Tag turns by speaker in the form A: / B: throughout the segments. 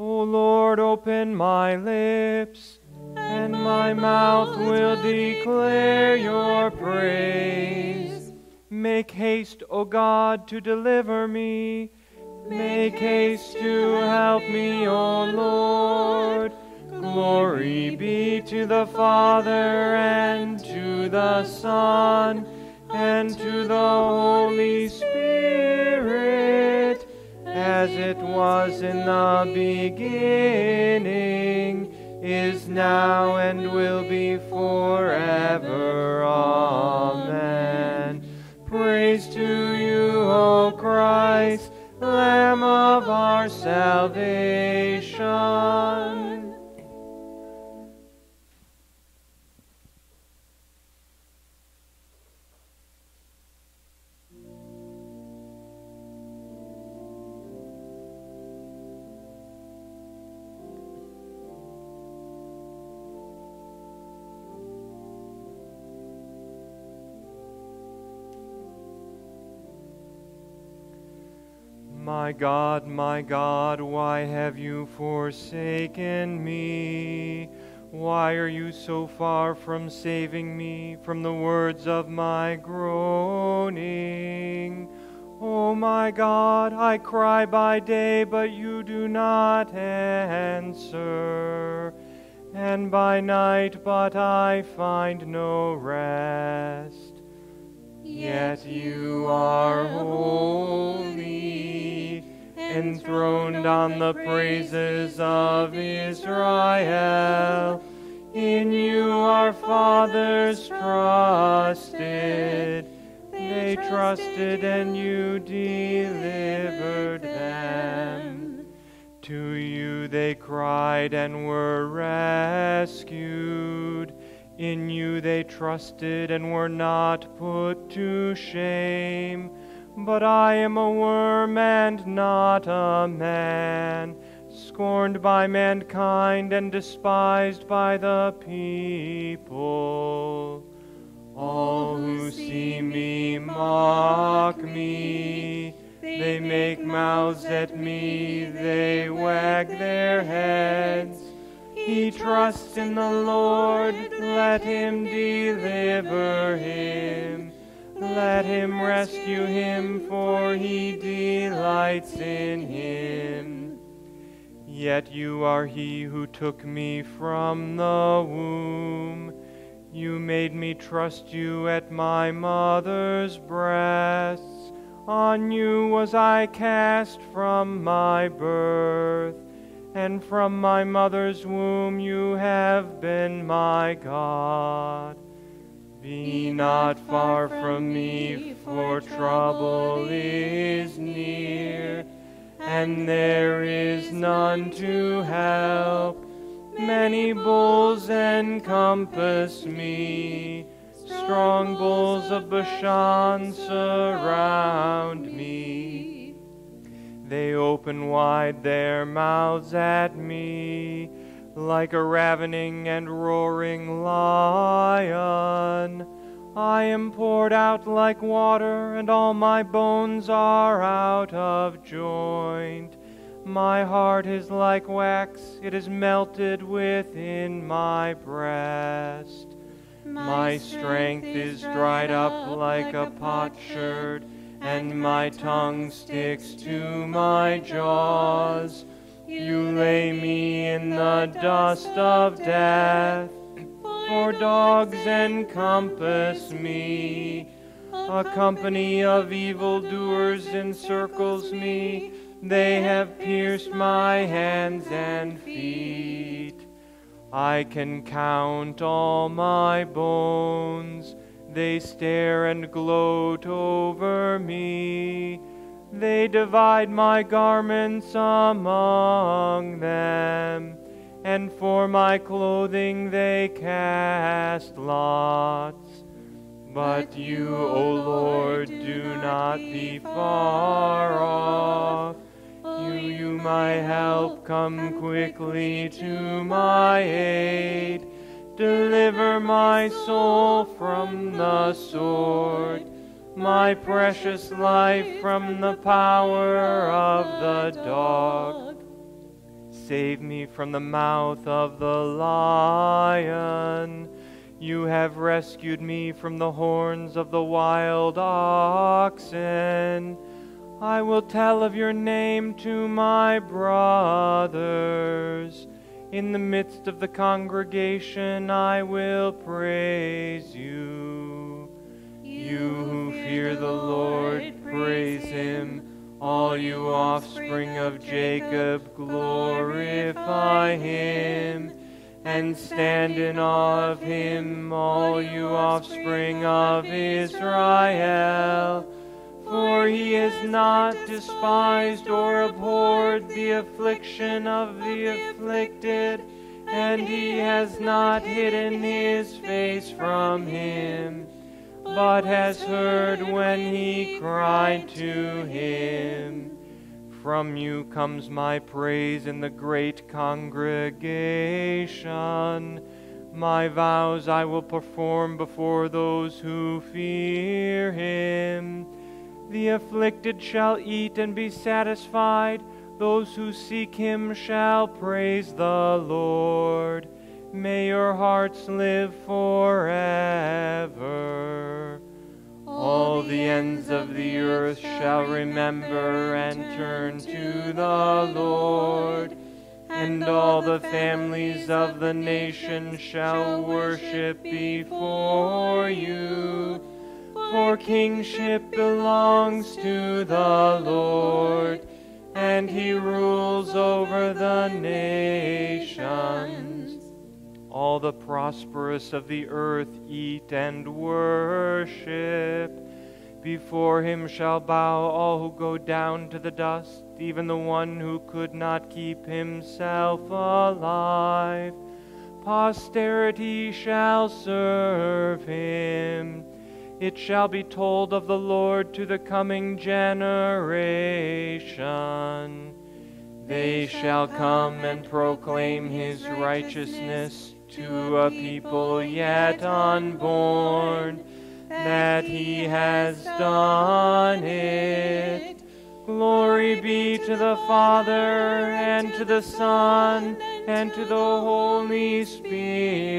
A: O Lord, open my lips, and my mouth will declare your praise. Make haste, O God, to deliver me. Make haste to help me, O Lord. Glory be to the Father, and to the Son, and to the Holy Spirit, as it was in the beginning, is now, and will be forever. Amen. Praise to you, O Christ, Lamb of our salvation. My God, my God, why have you forsaken me? Why are you so far from saving me from the words of my groaning? O my God, I cry by day, but you do not answer, and by night, but I find no rest. Yet you are holy, enthroned on the praises of Israel. In you our fathers trusted. They trusted and you delivered them. To you they cried and were rescued. In you they trusted and were not put to shame. But I am a worm and not a man, scorned by mankind and despised by the people. All who see me mock me. They make mouths at me, they wag their heads. He trusts in the Lord, let him deliver him. Let him rescue him, for he delights in him. Yet you are he who took me from the womb. You made me trust you at my mother's breasts. On you was I cast from my birth and from my mother's womb you have been my God. Be not far from me, for trouble is near, and there is none to help. Many bulls encompass me, strong bulls of Bashan surround me. They open wide their mouths at me, like a ravening and roaring lion. I am poured out like water, and all my bones are out of joint. My heart is like wax, it is melted within my breast. My strength is dried up like a potsherd and my tongue sticks to my jaws. You lay me in the dust of death, for dogs encompass me. A company of evildoers encircles me. They have pierced my hands and feet. I can count all my bones. They stare and gloat over me. They divide my garments among them, and for my clothing they cast lots. But you, O Lord, do not be far off. You, you, my help, come quickly to my aid. Deliver my soul from the sword, my precious life from the power of the dog. save me from the mouth of the lion. You have rescued me from the horns of the wild oxen. I will tell of your name to my brothers. In the midst of the congregation, I will praise you. You who fear the Lord, praise him. All you offspring of Jacob, glorify him. And stand in awe of him, all you offspring of Israel. For he has not despised or abhorred the affliction of the afflicted, and he has not hidden his face from him, but has heard when he cried to him. From you comes my praise in the great congregation. My vows I will perform before those who fear him. The afflicted shall eat and be satisfied. Those who seek him shall praise the Lord. May your hearts live forever. All the ends of the earth shall remember and turn to the Lord. And all the families of the nations shall worship before you for kingship belongs to the Lord, and he rules over the nations. All the prosperous of the earth eat and worship. Before him shall bow all who go down to the dust, even the one who could not keep himself alive. Posterity shall serve him. It shall be told of the Lord to the coming generation. They shall come and proclaim his righteousness to a people yet unborn, that he has done it. Glory be to the Father, and to the Son, and to the Holy Spirit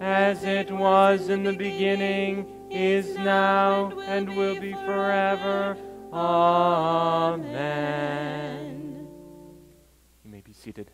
A: as it was in the beginning, is now, and will be forever. Amen. You may be seated.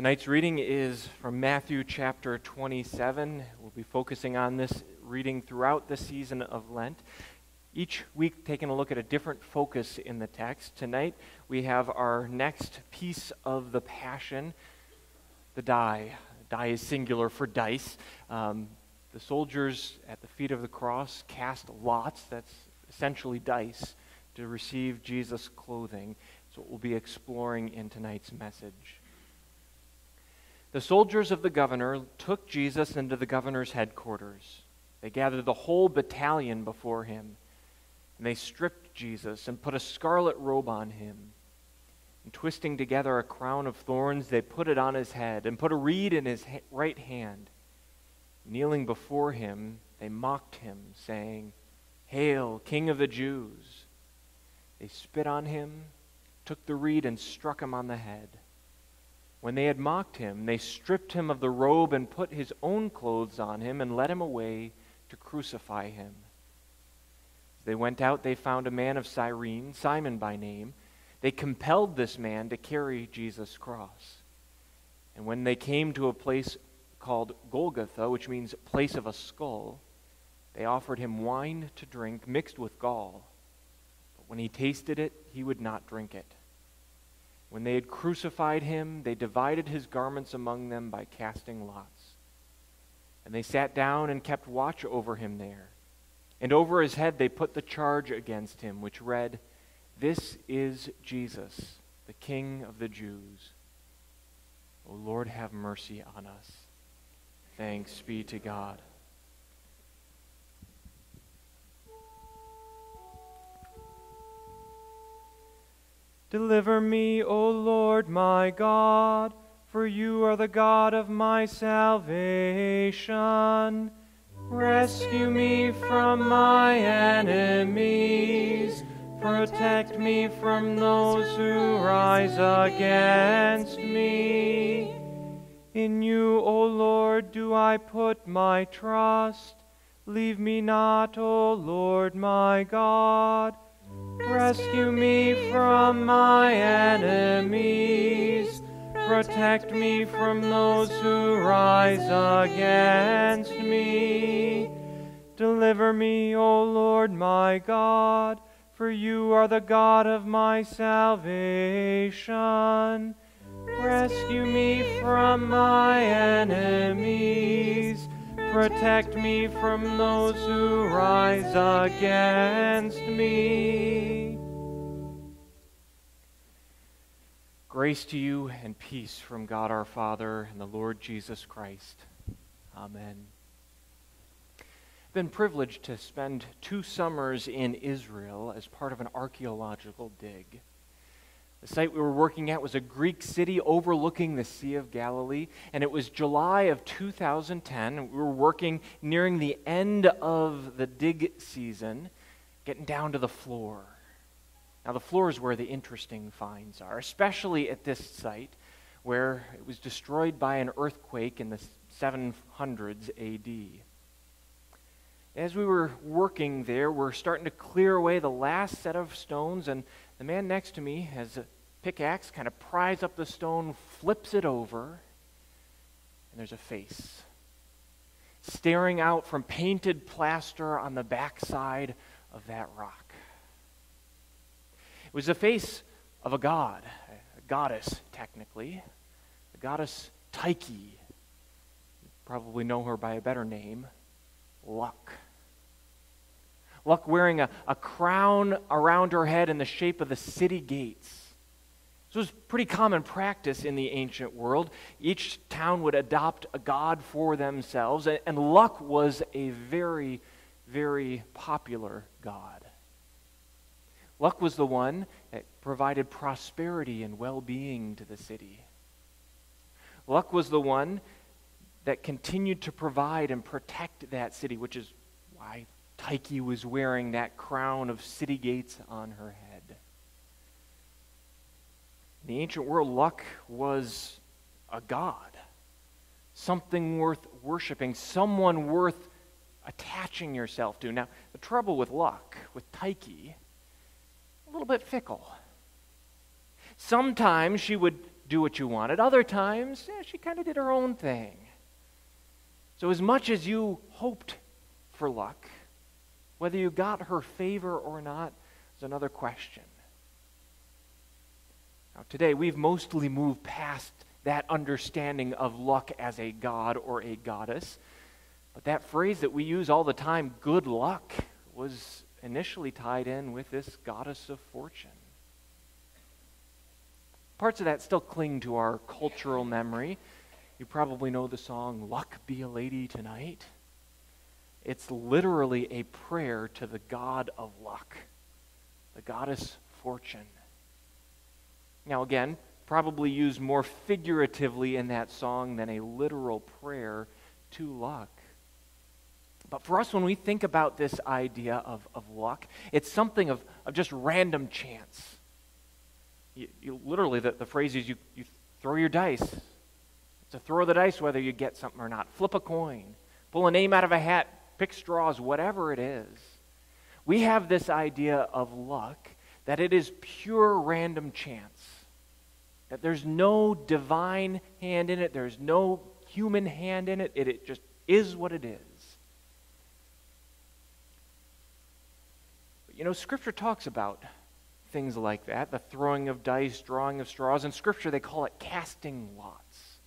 A: Tonight's reading is from Matthew chapter 27. We'll be focusing on this reading throughout the season of Lent. Each week, taking a look at a different focus in the text. Tonight, we have our next piece of the Passion, the die. Die is singular for dice. Um, the soldiers at the feet of the cross cast lots, that's essentially dice, to receive Jesus' clothing. So we'll be exploring in tonight's message. The soldiers of the governor took Jesus into the governor's headquarters. They gathered the whole battalion before him, and they stripped Jesus and put a scarlet robe on him. And twisting together a crown of thorns, they put it on his head and put a reed in his right hand. Kneeling before him, they mocked him, saying, Hail, King of the Jews! They spit on him, took the reed, and struck him on the head. When they had mocked him, they stripped him of the robe and put his own clothes on him and led him away to crucify him. As they went out, they found a man of Cyrene, Simon by name. They compelled this man to carry Jesus' cross. And when they came to a place called Golgotha, which means place of a skull, they offered him wine to drink mixed with gall. But when he tasted it, he would not drink it. When they had crucified him, they divided his garments among them by casting lots. And they sat down and kept watch over him there. And over his head they put the charge against him, which read, This is Jesus, the King of the Jews. O Lord, have mercy on us. Thanks be to God. Deliver me, O Lord my God, for you are the God of my salvation. Rescue me from my enemies. Protect me from those who rise against me. In you, O Lord, do I put my trust. Leave me not, O Lord my God. Rescue me from my enemies. Protect me from those who rise against me. Deliver me, O Lord my God, for you are the God of my salvation. Rescue me from my enemies. Protect me from those who rise against me. Grace to you and peace from God our Father and the Lord Jesus Christ. Amen. I've been privileged to spend two summers in Israel as part of an archaeological dig. The site we were working at was a Greek city overlooking the Sea of Galilee, and it was July of 2010. We were working nearing the end of the dig season, getting down to the floor. Now, the floor is where the interesting finds are, especially at this site where it was destroyed by an earthquake in the 700s AD. As we were working there, we're starting to clear away the last set of stones, and the man next to me has a pickaxe, kind of pries up the stone, flips it over, and there's a face staring out from painted plaster on the backside of that rock. It was the face of a god, a goddess, technically, the goddess Tyche. You probably know her by a better name, Luck. Luck wearing a, a crown around her head in the shape of the city gates. This was pretty common practice in the ancient world. Each town would adopt a god for themselves, and, and Luck was a very, very popular god. Luck was the one that provided prosperity and well being to the city. Luck was the one that continued to provide and protect that city, which is why Tyche was wearing that crown of city gates on her head. In the ancient world, luck was a god, something worth worshiping, someone worth attaching yourself to. Now, the trouble with luck, with Tyche, a little bit fickle. Sometimes she would do what you wanted. Other times, yeah, she kind of did her own thing. So, as much as you hoped for luck, whether you got her favor or not is another question. Now, today, we've mostly moved past that understanding of luck as a god or a goddess. But that phrase that we use all the time, good luck, was initially tied in with this goddess of fortune. Parts of that still cling to our cultural memory. You probably know the song, Luck Be a Lady Tonight. It's literally a prayer to the god of luck, the goddess fortune. Now, again, probably used more figuratively in that song than a literal prayer to luck. But for us, when we think about this idea of, of luck, it's something of, of just random chance. You, you literally, the, the phrase is you, you throw your dice. It's a throw the dice whether you get something or not. Flip a coin, pull a name out of a hat, pick straws, whatever it is. We have this idea of luck that it is pure random chance. That there's no divine hand in it, there's no human hand in it, it, it just is what it is. You know, Scripture talks about things like that the throwing of dice, drawing of straws. In Scripture, they call it casting lots.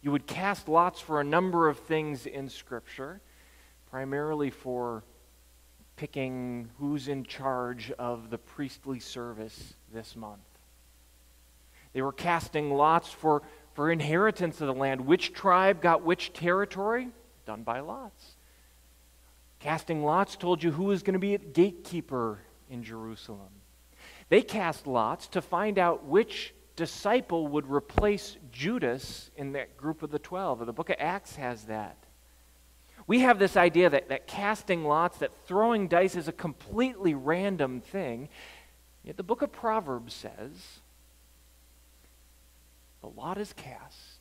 A: You would cast lots for a number of things in Scripture, primarily for picking who's in charge of the priestly service this month. They were casting lots for, for inheritance of the land. Which tribe got which territory? Done by lots. Casting lots told you who was going to be a gatekeeper in Jerusalem. They cast lots to find out which disciple would replace Judas in that group of the 12. The book of Acts has that. We have this idea that, that casting lots, that throwing dice is a completely random thing. Yet the book of Proverbs says the lot is cast,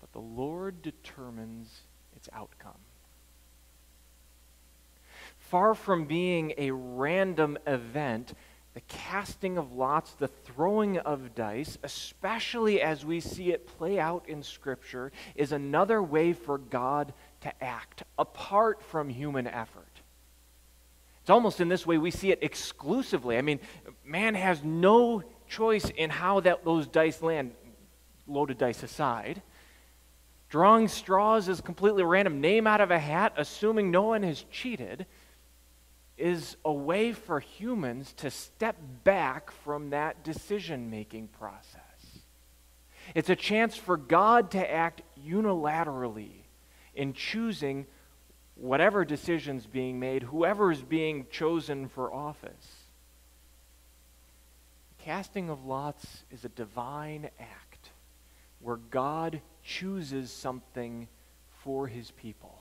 A: but the Lord determines its outcome far from being a random event, the casting of lots, the throwing of dice, especially as we see it play out in Scripture, is another way for God to act apart from human effort. It's almost in this way we see it exclusively. I mean, man has no choice in how that, those dice land, loaded dice aside. Drawing straws is completely random. Name out of a hat, assuming no one has cheated is a way for humans to step back from that decision making process. It's a chance for God to act unilaterally in choosing whatever decisions being made, whoever is being chosen for office. Casting of lots is a divine act where God chooses something for his people.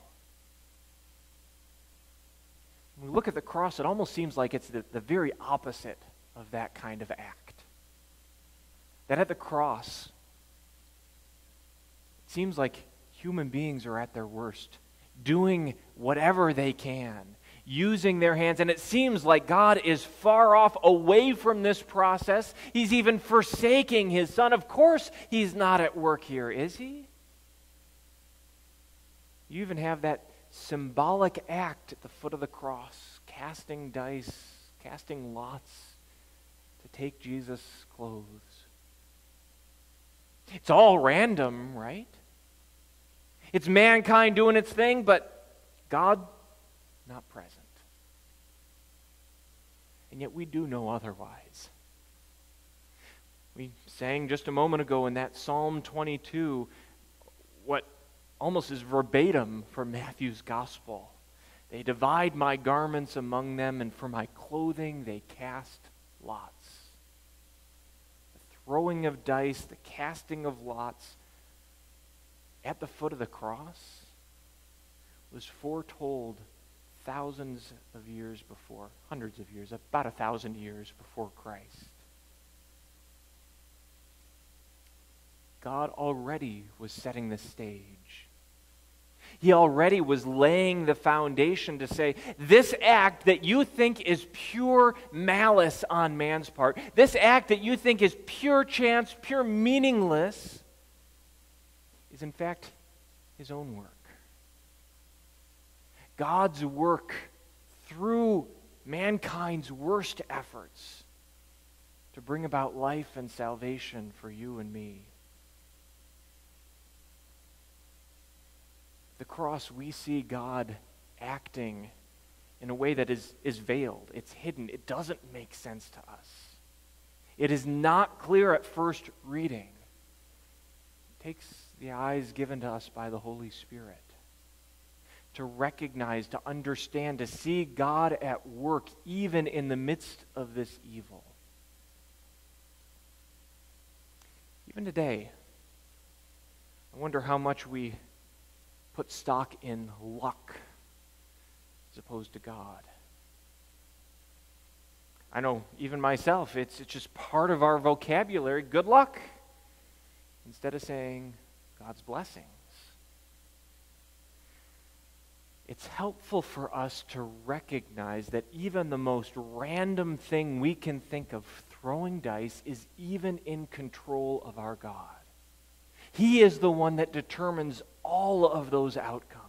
A: When we look at the cross, it almost seems like it's the, the very opposite of that kind of act. That at the cross, it seems like human beings are at their worst, doing whatever they can, using their hands. And it seems like God is far off away from this process. He's even forsaking his son. Of course, he's not at work here, is he? You even have that symbolic act at the foot of the cross, casting dice, casting lots to take Jesus' clothes. It's all random, right? It's mankind doing its thing, but God not present. And yet we do know otherwise. We sang just a moment ago in that Psalm 22 what almost is verbatim from Matthew's gospel. They divide my garments among them, and for my clothing they cast lots. The throwing of dice, the casting of lots at the foot of the cross was foretold thousands of years before, hundreds of years, about a thousand years before Christ. God already was setting the stage He already was laying the foundation to say, this act that you think is pure malice on man's part, this act that you think is pure chance, pure meaningless, is in fact his own work. God's work through mankind's worst efforts to bring about life and salvation for you and me. The cross, we see God acting in a way that is, is veiled, it's hidden, it doesn't make sense to us. It is not clear at first reading. It takes the eyes given to us by the Holy Spirit to recognize, to understand, to see God at work even in the midst of this evil. Even today, I wonder how much we put stock in luck as opposed to God. I know, even myself, it's, it's just part of our vocabulary good luck instead of saying God's blessings. It's helpful for us to recognize that even the most random thing we can think of throwing dice is even in control of our God. He is the one that determines all of those outcomes.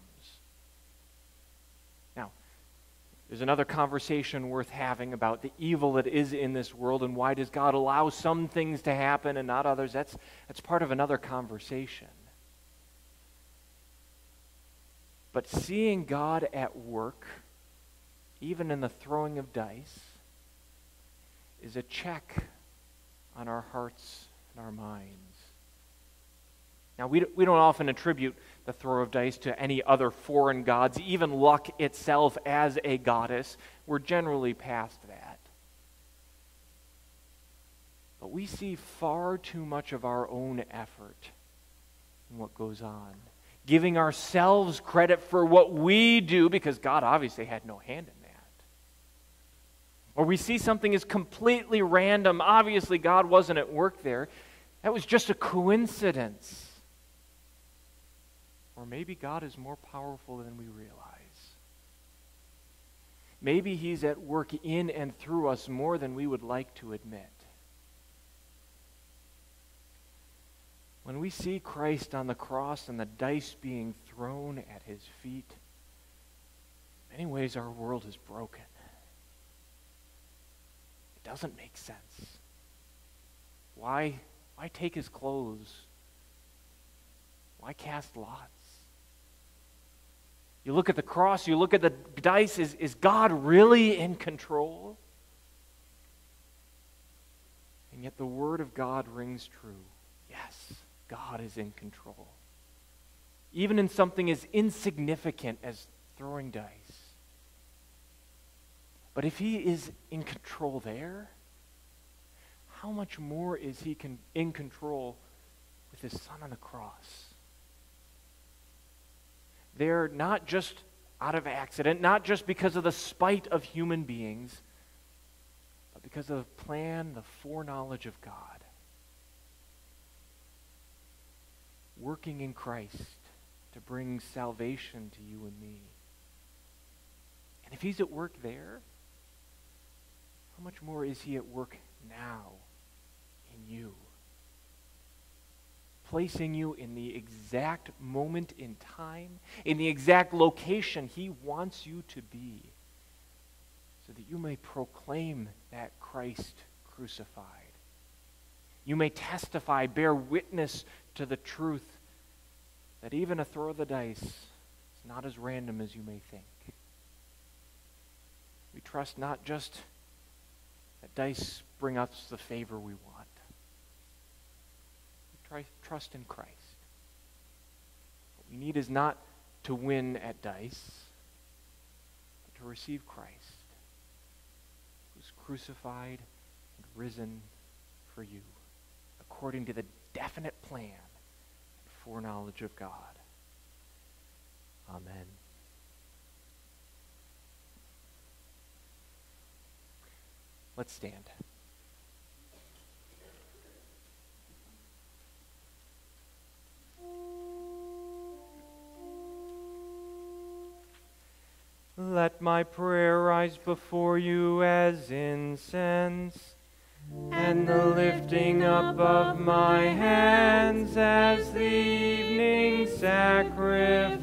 A: Now, there's another conversation worth having about the evil that is in this world and why does God allow some things to happen and not others. That's, that's part of another conversation. But seeing God at work, even in the throwing of dice, is a check on our hearts and our minds. Now, we, we don't often attribute the throw of dice to any other foreign gods, even luck itself as a goddess. We're generally past that. But we see far too much of our own effort in what goes on, giving ourselves credit for what we do because God obviously had no hand in that. or we see something as completely random. Obviously, God wasn't at work there. That was just a coincidence. Or maybe God is more powerful than we realize. Maybe He's at work in and through us more than we would like to admit. When we see Christ on the cross and the dice being thrown at His feet, in many ways our world is broken It doesn't make sense. Why, why take his clothes? Why cast lots? You look at the cross, you look at the dice. Is, is God really in control? And yet the word of God rings true. Yes, God is in control. Even in something as insignificant as throwing dice. But if he is in control there, how much more is he con- in control with his son on the cross? They're not just out of accident, not just because of the spite of human beings, but because of the plan, the foreknowledge of God. Working in Christ to bring salvation to you and me. And if he's at work there, how much more is he at work now in you? Placing you in the exact moment in time, in the exact location he wants you to be, so that you may proclaim that Christ crucified. You may testify, bear witness to the truth that even a throw of the dice is not as random as you may think. We trust not just that dice bring us the favor we want. Try, trust in Christ. What we need is not to win at dice, but to receive Christ, who's crucified and risen for you, according to the definite plan and foreknowledge of God. Amen. Let's stand. let my prayer rise before you as incense, and the lifting up of my hands as the evening sacrifice.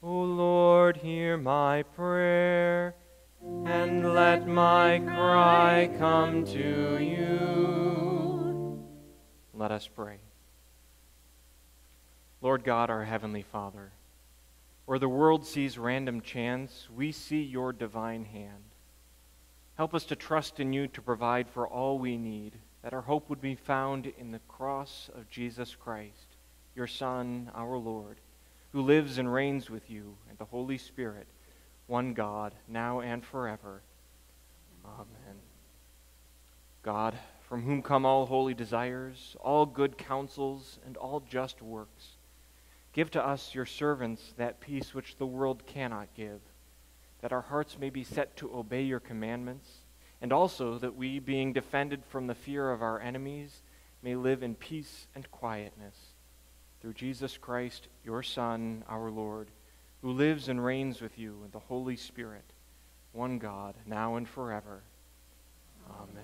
A: O Lord, hear my prayer, and let my cry come to you. Let us pray. Lord God, our Heavenly Father, where the world sees random chance, we see your divine hand. Help us to trust in you to provide for all we need, that our hope would be found in the cross of Jesus Christ, your Son, our Lord, who lives and reigns with you and the Holy Spirit, one God, now and forever. Amen. God, from whom come all holy desires, all good counsels, and all just works, give to us, your servants, that peace which the world cannot give, that our hearts may be set to obey your commandments, and also that we, being defended from the fear of our enemies, may live in peace and quietness. Through Jesus Christ, your Son, our Lord, who lives and reigns with you in the Holy Spirit, one God, now and forever. Amen.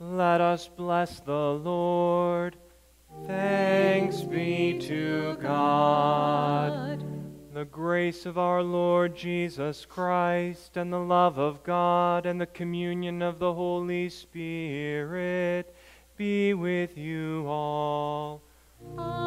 A: Let us bless the Lord. Thanks be to God. The grace of our Lord Jesus Christ, and the love of God, and the communion of the Holy Spirit be with you all.
B: Amen.